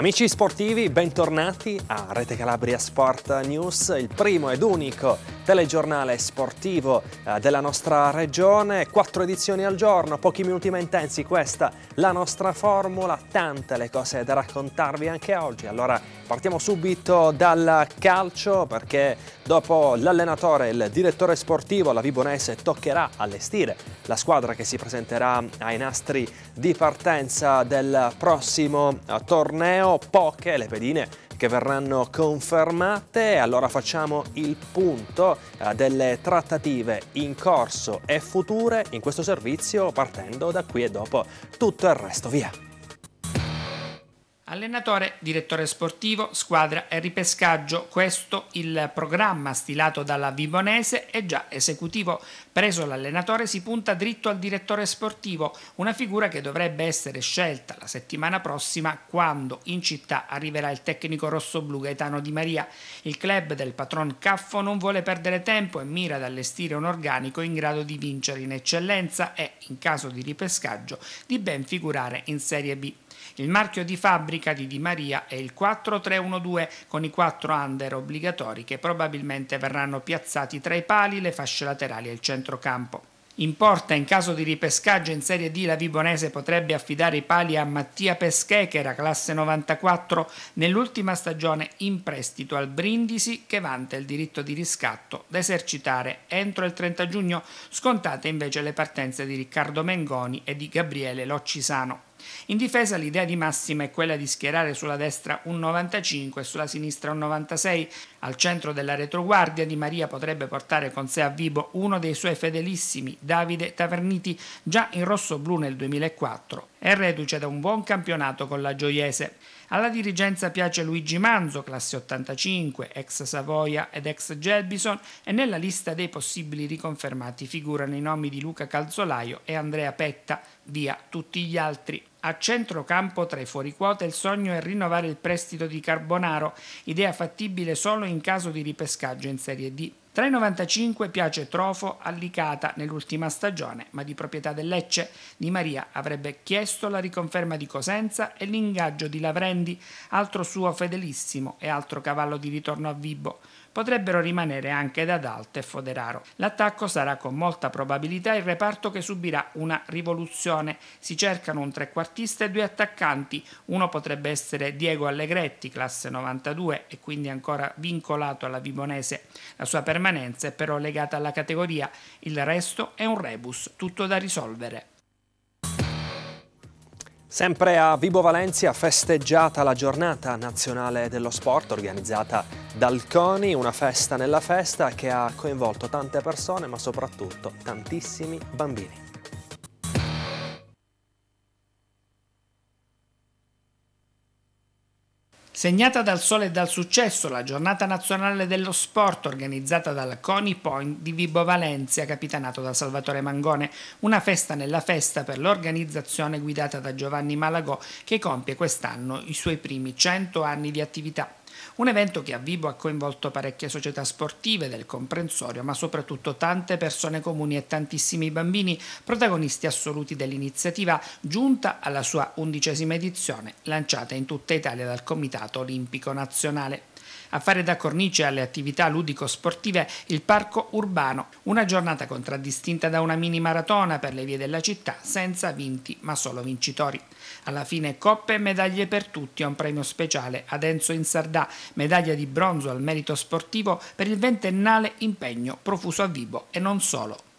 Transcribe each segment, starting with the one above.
Amici sportivi, bentornati a Rete Calabria Sport News, il primo ed unico telegiornale sportivo eh, della nostra regione. Quattro edizioni al giorno, pochi minuti ma intensi, questa la nostra formula, tante le cose da raccontarvi anche oggi. Allora partiamo subito dal calcio perché dopo l'allenatore e il direttore sportivo la Vibonese toccherà allestire la squadra che si presenterà ai nastri di partenza del prossimo eh, torneo poche le pedine che verranno confermate. Allora facciamo il punto eh, delle trattative in corso e future in questo servizio partendo da qui e dopo tutto il resto. Via! Allenatore, direttore sportivo, squadra e ripescaggio. Questo il programma stilato dalla Vibonese è già esecutivo. Preso l'allenatore si punta dritto al direttore sportivo, una figura che dovrebbe essere scelta la settimana prossima quando in città arriverà il tecnico rossoblu Gaetano Di Maria. Il club del patron Caffo non vuole perdere tempo e mira ad allestire un organico in grado di vincere in eccellenza e, in caso di ripescaggio, di ben figurare in Serie B. Il marchio di fabbrica di Di Maria è il 4312 con i quattro under obbligatori che probabilmente verranno piazzati tra i pali, le fasce laterali e il centrocampo. In porta, in caso di ripescaggio in Serie D, la Vibonese potrebbe affidare i pali a Mattia Pesche, che era classe 94 nell'ultima stagione in prestito al Brindisi, che vanta il diritto di riscatto da esercitare entro il 30 giugno, scontate invece le partenze di Riccardo Mengoni e di Gabriele Loccisano. In difesa l'idea di Massima è quella di schierare sulla destra un 95 e sulla sinistra un 96. Al centro della retroguardia Di Maria potrebbe portare con sé a Vibo uno dei suoi fedelissimi, Davide Taverniti, già in rosso-blu nel 2004 e reduce da un buon campionato con la Gioiese. Alla dirigenza piace Luigi Manzo, classe 85, ex Savoia ed ex Gelbison, e nella lista dei possibili riconfermati figurano i nomi di Luca Calzolaio e Andrea Petta, via tutti gli altri. A centrocampo tra i fuoriquota il sogno è rinnovare il prestito di Carbonaro, idea fattibile solo in caso di ripescaggio in Serie D. Tra i 95 piace Trofo allicata nell'ultima stagione, ma di proprietà del Lecce. Di Maria avrebbe chiesto la riconferma di Cosenza e l'ingaggio di Lavrendi, altro suo fedelissimo e altro cavallo di ritorno a Vibo potrebbero rimanere anche Dadalt e Foderaro. L'attacco sarà con molta probabilità il reparto che subirà una rivoluzione. Si cercano un trequartista e due attaccanti. Uno potrebbe essere Diego Allegretti, classe 92 e quindi ancora vincolato alla Vibonese. La sua permanenza è però legata alla categoria. Il resto è un rebus, tutto da risolvere. Sempre a Vibo Valencia festeggiata la giornata nazionale dello sport organizzata dal CONI, una festa nella festa che ha coinvolto tante persone ma soprattutto tantissimi bambini. Segnata dal sole e dal successo, la giornata nazionale dello sport organizzata dal Coni Point di Vibo Valencia, capitanato da Salvatore Mangone, una festa nella festa per l'organizzazione guidata da Giovanni Malagò che compie quest'anno i suoi primi 100 anni di attività. Un evento che a Vibo ha coinvolto parecchie società sportive del comprensorio, ma soprattutto tante persone comuni e tantissimi bambini, protagonisti assoluti dell'iniziativa, giunta alla sua undicesima edizione, lanciata in tutta Italia dal Comitato Olimpico Nazionale a fare da cornice alle attività ludico-sportive il parco urbano, una giornata contraddistinta da una mini maratona per le vie della città, senza vinti ma solo vincitori. Alla fine coppe e medaglie per tutti, un premio speciale ad Enzo Insardà, medaglia di bronzo al merito sportivo per il ventennale impegno profuso a Vibo e non solo.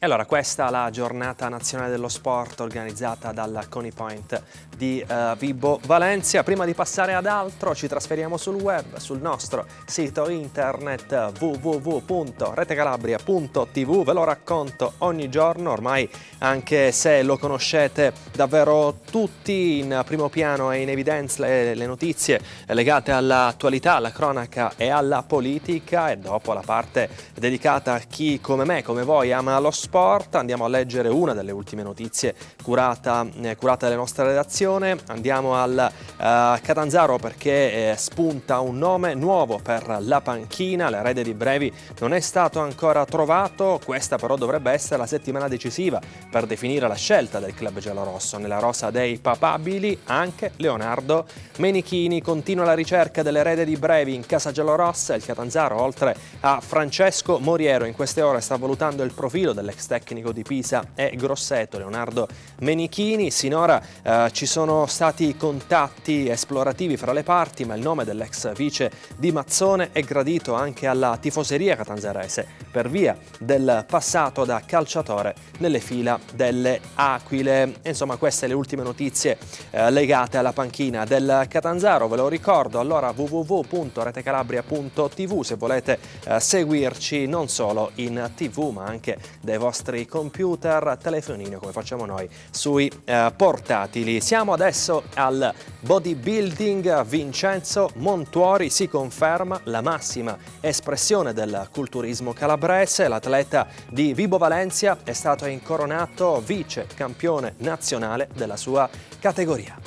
E allora questa è la giornata nazionale dello sport organizzata dalla Coney Point di uh, Vibo Valencia. Prima di passare ad altro ci trasferiamo sul web, sul nostro sito internet www.retecalabria.tv. Ve lo racconto ogni giorno, ormai anche se lo conoscete davvero tutti, in primo piano e in evidenza le, le notizie legate all'attualità, alla cronaca e alla politica e dopo la parte dedicata a chi come me, come voi ama lo sport sport. Andiamo a leggere una delle ultime notizie curata, eh, curata dalla nostra redazione. Andiamo al eh, Catanzaro perché eh, spunta un nome nuovo per la panchina. L'erede di Brevi non è stato ancora trovato. Questa però dovrebbe essere la settimana decisiva per definire la scelta del club giallorosso. Nella rosa dei papabili anche Leonardo Menichini. Continua la ricerca dell'erede di Brevi in casa giallorossa. Il Catanzaro, oltre a Francesco Moriero, in queste ore sta valutando il profilo dell'ex tecnico di Pisa e Grosseto, Leonardo Menichini. Sinora eh, ci sono stati contatti esplorativi fra le parti, ma il nome dell'ex vice di Mazzone è gradito anche alla tifoseria catanzarese per via del passato da calciatore nelle fila delle Aquile. Insomma, queste le ultime notizie eh, legate alla panchina del Catanzaro. Ve lo ricordo, allora www.retecalabria.tv se volete eh, seguirci non solo in tv ma anche dai vostri computer, telefonini come facciamo noi sui eh, portatili. Siamo adesso al bodybuilding. Vincenzo Montuori si conferma la massima espressione del culturismo calabrese. L'atleta di Vibo Valencia è stato incoronato vice campione nazionale della sua categoria.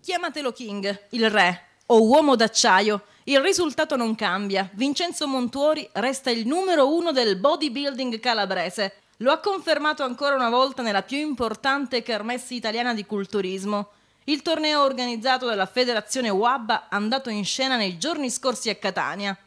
Chiamatelo King, il re o uomo d'acciaio. Il risultato non cambia. Vincenzo Montuori resta il numero uno del bodybuilding calabrese. Lo ha confermato ancora una volta nella più importante kermesse italiana di culturismo. Il torneo organizzato dalla federazione WABA andato in scena nei giorni scorsi a Catania.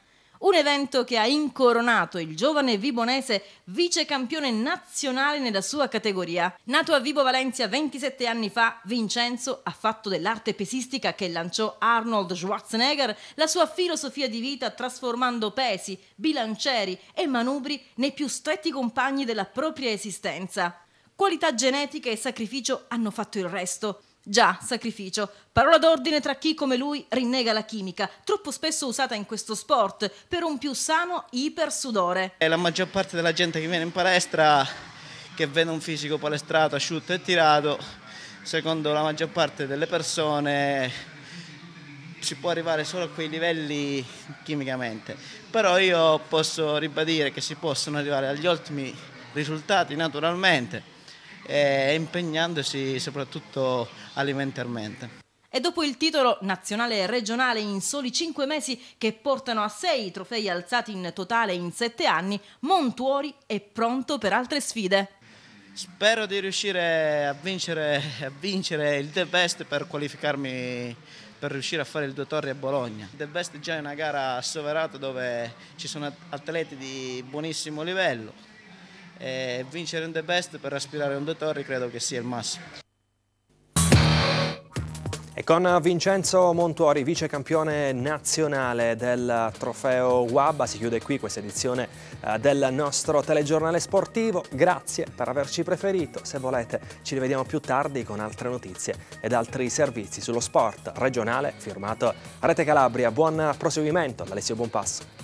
Un evento che ha incoronato il giovane vibonese vice campione nazionale nella sua categoria. Nato a Vibo Valencia 27 anni fa, Vincenzo ha fatto dell'arte pesistica che lanciò Arnold Schwarzenegger la sua filosofia di vita trasformando pesi, bilancieri e manubri nei più stretti compagni della propria esistenza. Qualità genetica e sacrificio hanno fatto il resto. Già, sacrificio. Parola d'ordine tra chi come lui rinnega la chimica, troppo spesso usata in questo sport, per un più sano ipersudore. La maggior parte della gente che viene in palestra, che vede un fisico palestrato, asciutto e tirato, secondo la maggior parte delle persone si può arrivare solo a quei livelli chimicamente. Però io posso ribadire che si possono arrivare agli ottimi risultati naturalmente e impegnandosi soprattutto alimentarmente. E dopo il titolo nazionale e regionale in soli cinque mesi che portano a sei trofei alzati in totale in sette anni, Montuori è pronto per altre sfide. Spero di riuscire a vincere, a vincere il The Best per qualificarmi per riuscire a fare il due torri a Bologna. The Best già è una gara assoverata dove ci sono atleti di buonissimo livello e vincere un The Best per aspirare a un due torri credo che sia il massimo. E con Vincenzo Montuori, vice campione nazionale del trofeo WABA, si chiude qui questa edizione eh, del nostro telegiornale sportivo. Grazie per averci preferito. Se volete ci rivediamo più tardi con altre notizie ed altri servizi sullo sport regionale firmato Rete Calabria. Buon proseguimento da Alessio Buonpasso.